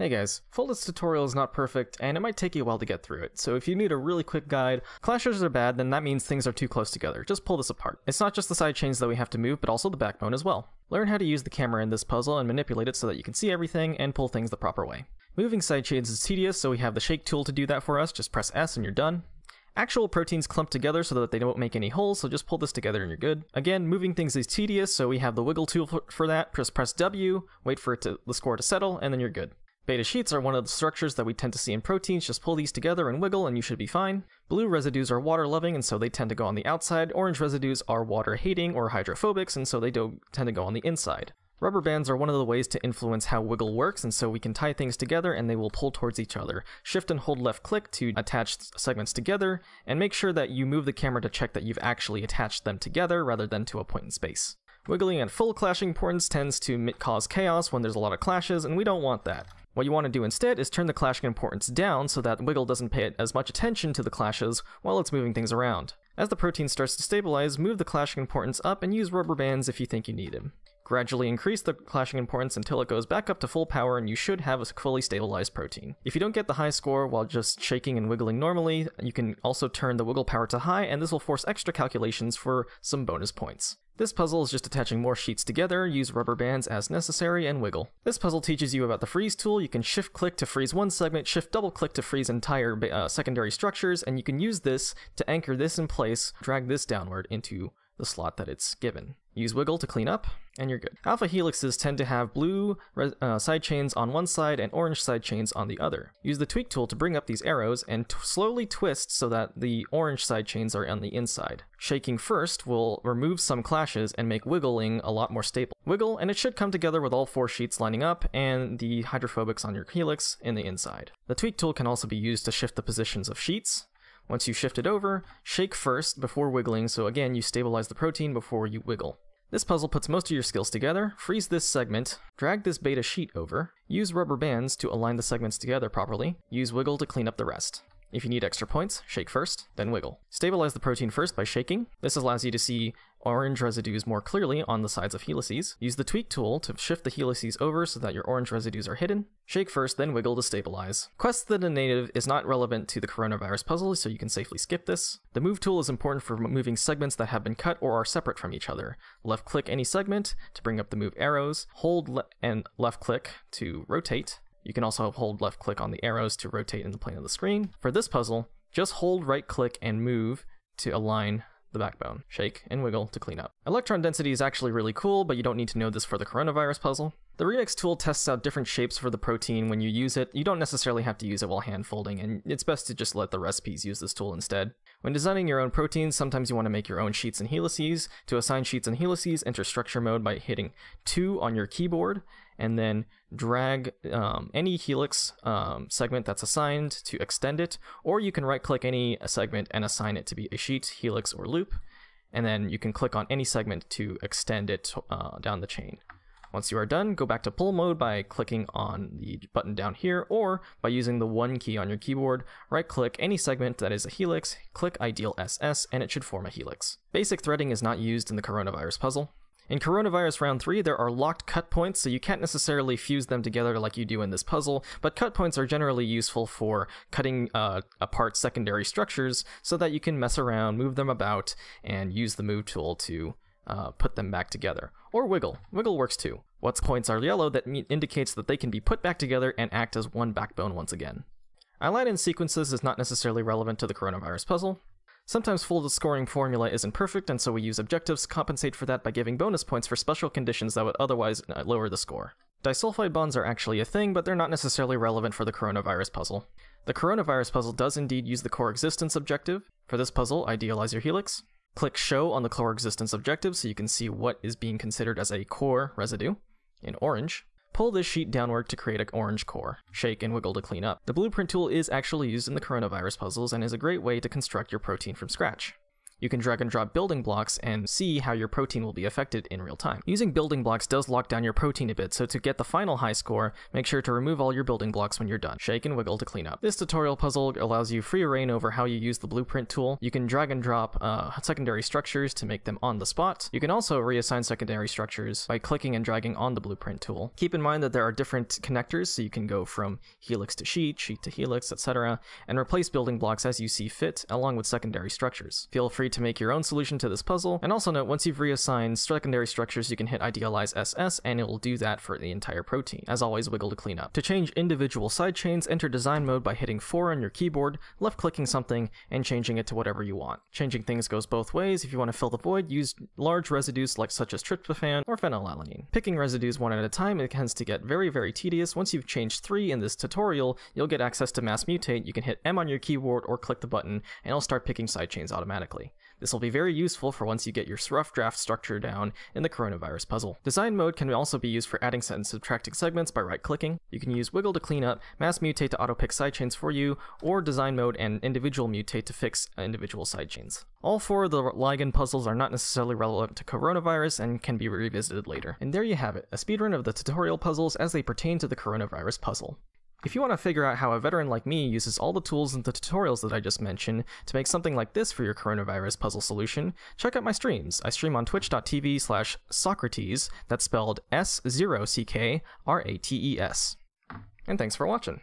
Hey guys, Foldit's tutorial is not perfect, and it might take you a while to get through it, so if you need a really quick guide, clashes are bad, then that means things are too close together. Just pull this apart. It's not just the side chains that we have to move, but also the backbone as well. Learn how to use the camera in this puzzle and manipulate it so that you can see everything and pull things the proper way. Moving side chains is tedious, so we have the shake tool to do that for us, just press S and you're done. Actual proteins clump together so that they don't make any holes, so just pull this together and you're good. Again, moving things is tedious, so we have the wiggle tool for that. Press press W, wait for it to, the score to settle, and then you're good. Beta sheets are one of the structures that we tend to see in proteins. Just pull these together and wiggle and you should be fine. Blue residues are water loving and so they tend to go on the outside. Orange residues are water hating or hydrophobics and so they do tend to go on the inside. Rubber bands are one of the ways to influence how wiggle works, and so we can tie things together and they will pull towards each other. Shift and hold left click to attach segments together, and make sure that you move the camera to check that you've actually attached them together rather than to a point in space. Wiggling at full clashing importance tends to cause chaos when there's a lot of clashes, and we don't want that. What you want to do instead is turn the clashing importance down so that Wiggle doesn't pay as much attention to the clashes while it's moving things around. As the protein starts to stabilize, move the clashing importance up and use rubber bands if you think you need them. Gradually increase the clashing importance until it goes back up to full power and you should have a fully stabilized protein. If you don't get the high score while just shaking and wiggling normally, you can also turn the wiggle power to high and this will force extra calculations for some bonus points. This puzzle is just attaching more sheets together, use rubber bands as necessary, and wiggle. This puzzle teaches you about the freeze tool. You can shift click to freeze one segment, shift double click to freeze entire uh, secondary structures, and you can use this to anchor this in place, drag this downward into the slot that it's given. Use wiggle to clean up, and you're good. Alpha helixes tend to have blue uh, side chains on one side and orange side chains on the other. Use the tweak tool to bring up these arrows and slowly twist so that the orange side chains are on the inside. Shaking first will remove some clashes and make wiggling a lot more stable. Wiggle, and it should come together with all four sheets lining up and the hydrophobics on your helix in the inside. The tweak tool can also be used to shift the positions of sheets, once you shift it over, shake first before wiggling, so again, you stabilize the protein before you wiggle. This puzzle puts most of your skills together, freeze this segment, drag this beta sheet over, use rubber bands to align the segments together properly, use wiggle to clean up the rest. If you need extra points, shake first, then wiggle. Stabilize the protein first by shaking. This allows you to see orange residues more clearly on the sides of helices. Use the tweak tool to shift the helices over so that your orange residues are hidden. Shake first, then wiggle to stabilize. Quest the native is not relevant to the coronavirus puzzle, so you can safely skip this. The move tool is important for moving segments that have been cut or are separate from each other. Left click any segment to bring up the move arrows. Hold le and left click to rotate. You can also hold left click on the arrows to rotate in the plane of the screen. For this puzzle, just hold right click and move to align the backbone. Shake and wiggle to clean up. Electron density is actually really cool, but you don't need to know this for the coronavirus puzzle. The Remix tool tests out different shapes for the protein when you use it. You don't necessarily have to use it while hand folding, and it's best to just let the recipes use this tool instead. When designing your own proteins, sometimes you want to make your own sheets and helices. To assign sheets and helices, enter structure mode by hitting 2 on your keyboard, and then drag um, any helix um, segment that's assigned to extend it, or you can right click any segment and assign it to be a sheet, helix, or loop, and then you can click on any segment to extend it uh, down the chain. Once you are done, go back to pull mode by clicking on the button down here or by using the one key on your keyboard, right click any segment that is a helix, click ideal SS, and it should form a helix. Basic threading is not used in the coronavirus puzzle. In Coronavirus Round 3, there are locked cut points, so you can't necessarily fuse them together like you do in this puzzle, but cut points are generally useful for cutting uh, apart secondary structures so that you can mess around, move them about, and use the move tool to uh, put them back together. Or wiggle. Wiggle works too. What's points are yellow that indicates that they can be put back together and act as one backbone once again. Align in sequences is not necessarily relevant to the coronavirus puzzle. Sometimes Foldit's scoring formula isn't perfect, and so we use objectives to compensate for that by giving bonus points for special conditions that would otherwise uh, lower the score. Disulfide bonds are actually a thing, but they're not necessarily relevant for the coronavirus puzzle. The coronavirus puzzle does indeed use the core existence objective. For this puzzle, idealize your helix. Click Show on the core existence objective so you can see what is being considered as a core residue in orange. Pull this sheet downward to create an orange core. Shake and wiggle to clean up. The blueprint tool is actually used in the coronavirus puzzles and is a great way to construct your protein from scratch. You can drag and drop building blocks and see how your protein will be affected in real time. Using building blocks does lock down your protein a bit, so to get the final high score, make sure to remove all your building blocks when you're done. Shake and wiggle to clean up. This tutorial puzzle allows you free reign over how you use the blueprint tool. You can drag and drop uh, secondary structures to make them on the spot. You can also reassign secondary structures by clicking and dragging on the blueprint tool. Keep in mind that there are different connectors, so you can go from helix to sheet, sheet to helix, etc., and replace building blocks as you see fit, along with secondary structures. Feel free to make your own solution to this puzzle, and also note once you've reassigned secondary structures, you can hit idealize SS, and it will do that for the entire protein. As always, wiggle to clean up. To change individual side chains, enter design mode by hitting 4 on your keyboard, left clicking something, and changing it to whatever you want. Changing things goes both ways. If you want to fill the void, use large residues like such as tryptophan or phenylalanine. Picking residues one at a time, it tends to get very, very tedious. Once you've changed 3 in this tutorial, you'll get access to mass mutate. You can hit M on your keyboard or click the button, and it'll start picking side chains automatically. This will be very useful for once you get your rough draft structure down in the coronavirus puzzle. Design mode can also be used for adding and subtracting segments by right-clicking. You can use wiggle to clean up, mass mutate to auto-pick sidechains for you, or design mode and individual mutate to fix individual sidechains. All four of the ligand puzzles are not necessarily relevant to coronavirus and can be revisited later. And there you have it, a speedrun of the tutorial puzzles as they pertain to the coronavirus puzzle. If you want to figure out how a veteran like me uses all the tools and the tutorials that I just mentioned to make something like this for your coronavirus puzzle solution, check out my streams. I stream on twitch.tv slash S0ckrates, that's spelled S0CKRATES. And thanks for watching.